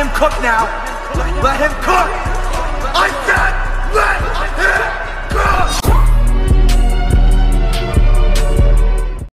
him cook now. Let him cook.